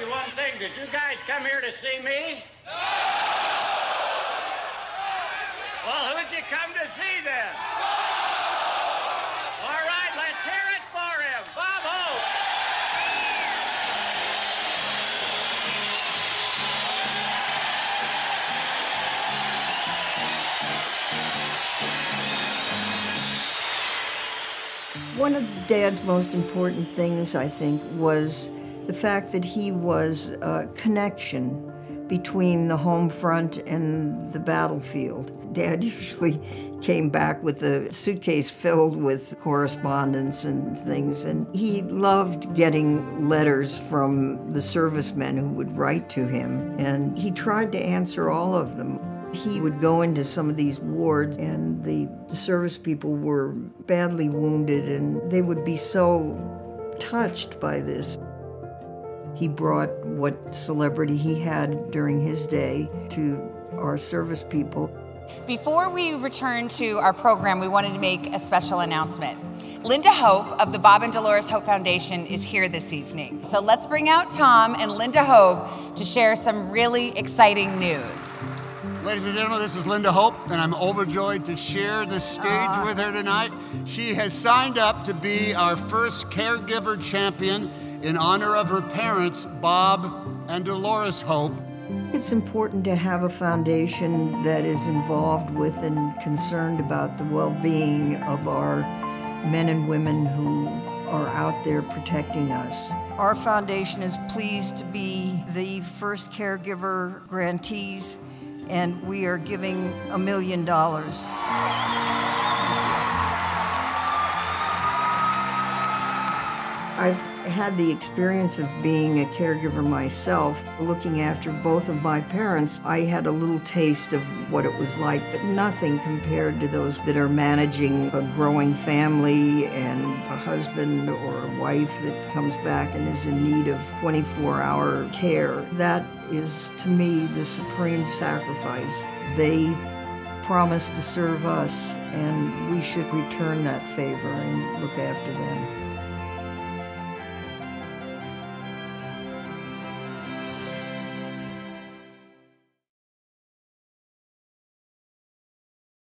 you one thing. Did you guys come here to see me? No! Well, who'd you come to see then? All right, let's hear it for him. Bob Hope. One of Dad's most important things, I think, was the fact that he was a connection between the home front and the battlefield. Dad usually came back with a suitcase filled with correspondence and things, and he loved getting letters from the servicemen who would write to him, and he tried to answer all of them. He would go into some of these wards, and the, the service people were badly wounded, and they would be so touched by this. He brought what celebrity he had during his day to our service people. Before we return to our program, we wanted to make a special announcement. Linda Hope of the Bob and Dolores Hope Foundation is here this evening. So let's bring out Tom and Linda Hope to share some really exciting news. Ladies and gentlemen, this is Linda Hope, and I'm overjoyed to share the stage with her tonight. She has signed up to be our first caregiver champion in honor of her parents, Bob and Dolores Hope. It's important to have a foundation that is involved with and concerned about the well being of our men and women who are out there protecting us. Our foundation is pleased to be the first caregiver grantees, and we are giving a million dollars. I've had the experience of being a caregiver myself, looking after both of my parents. I had a little taste of what it was like, but nothing compared to those that are managing a growing family and a husband or a wife that comes back and is in need of 24 hour care. That is, to me, the supreme sacrifice. They promised to serve us, and we should return that favor and look after them.